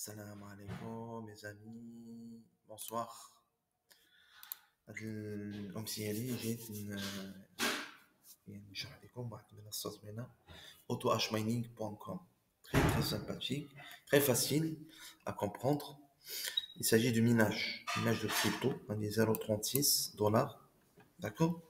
Salam alaikum mes amis, bonsoir. الأمسية دي جيت يعني نشرح لكم واحد المنصة زوينة autohmining.com très très sympathique, très facile à comprendre. Il s'agit du minage, minage de crypto, on est 0,36 dollars, d'accord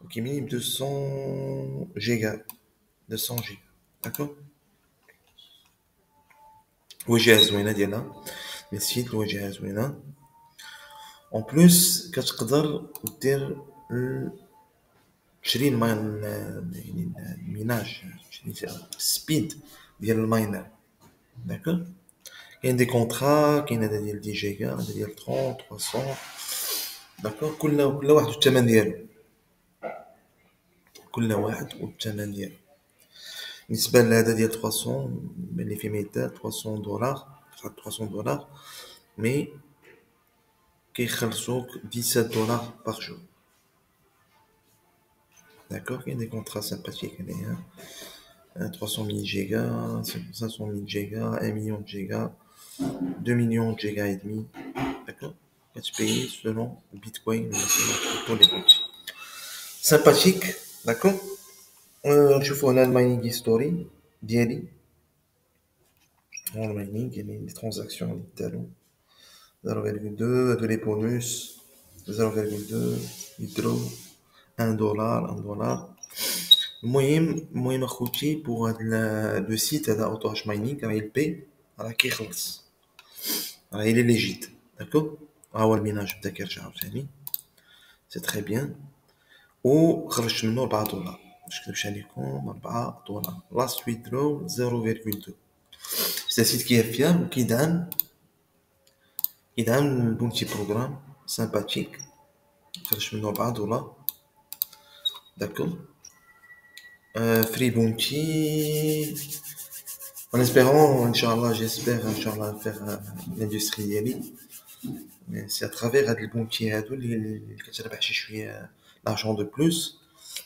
Donc il mine 200 gigas, 200 gigas, d'accord الواجهه زوينة ديالها السيت الواجهه زوينة. اون بلوس كتقدر دير تشري الماين يعني الميناج تشري السبيد ديال الماينر. داكوغ كاين دي كونطرا كاين هذا ديال 10 جيجا هذا ديال 30 300 داكوغ كل كل واحد والثمن ديالو. كل واحد والثمن ديالو. بالنسبه لهذا ديال 300 اللي فيه مثال 300 دولار 300 دولار مي كيخلصوك 17 دولار باغ جور داكوغ كاين دي كونطرا سامباتيك هنايا 300 جيجا 500 جيجا 1 مليون جيجا 2 مليون جيجا et demi d'accord كتباي selon البيتكوين ولا selon كريبتو لي بغيتي sympathique d'accord نشوفو هنا الماينينغ هيستوري ديالي هو الماينينغ يعني لي ترانزاكسيون اللي دارو 0.2 هادو لي بونوس 0.2 يدرو 1 دولار 1 دولار المهم المهم اخوتي بوغ هاد لو سيت هذا اوتو هاش ماينينغ راه يلبي راه كيخلص راه الي ليجيت داكوغ ها هو الميناج بدا كيرجع عاوتاني سي تري بيان و خرجت منو 4 دولار باش نكذبش عليكم 4 دولار لاست ويدرو 0.2 سي سيت كيفيا وكيدعم كيدعم البونتي بروغرام سامباتيك خرج منو 4 دولار داكوغ فري بونتي en espérant inchallah j'espère inchallah faire l'industrie ديالي سي à travers هاد البونتي هادو اللي كتربح شي شويه l'argent de plus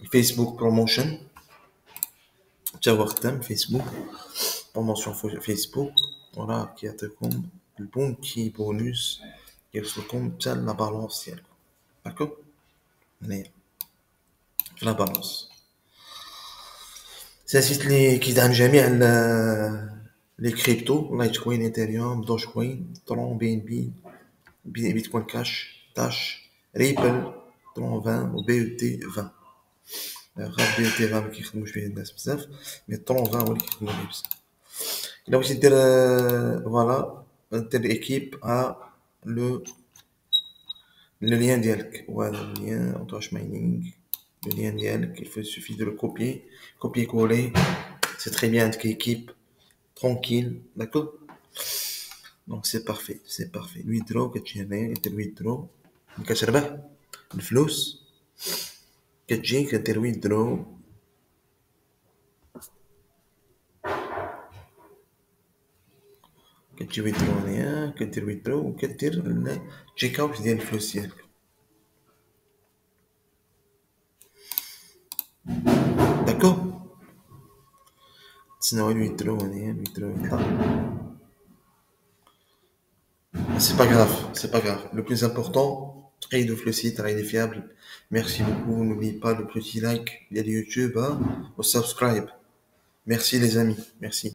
الفيسبوك بروموشن حتى هو خدام فيسبوك بروموسيون فيسبوك وراه كيعطيكم البونتي بونوس كيوصلكم حتى لا بالونس ديالكم داكوغ هنايا في لا بالونس سي سيت لي كيدعم جميع لي كريبتو لايت كوين ايثيريوم دوج كوين ترون بي ان بي بيتكوين كاش داش ريبل ترون 20 و بي او تي 20 غير بي او تي 20 مكيخدموش به الناس بزاف مي ترون 20 هو اللي كيخدمو به بزاف الا بغيتي دير فوالا دير ايكيب ا لو le lien ديالك voilà le lien autoH mining le lien ديالك il faut suffit de le copier copier coller c'est très bien avec équipe tranquille d'accord donc c'est parfait c'est parfait الويدرو كتجي هنايا كدير ويدرو كتربح الفلوس كتجي كدير ويدرو كتجي ويدرو هنايا كدير ويدرو وكدير تشيك اوت ديال الفلوس ديالك داكوغ تسناو الويدرو هنايا الويدرو يطلع C'est pas grave, c'est pas grave. Le plus important, et de t'as est fiable. Merci beaucoup. N'oubliez pas le petit like via YouTube, hein, au subscribe. Merci les amis. Merci.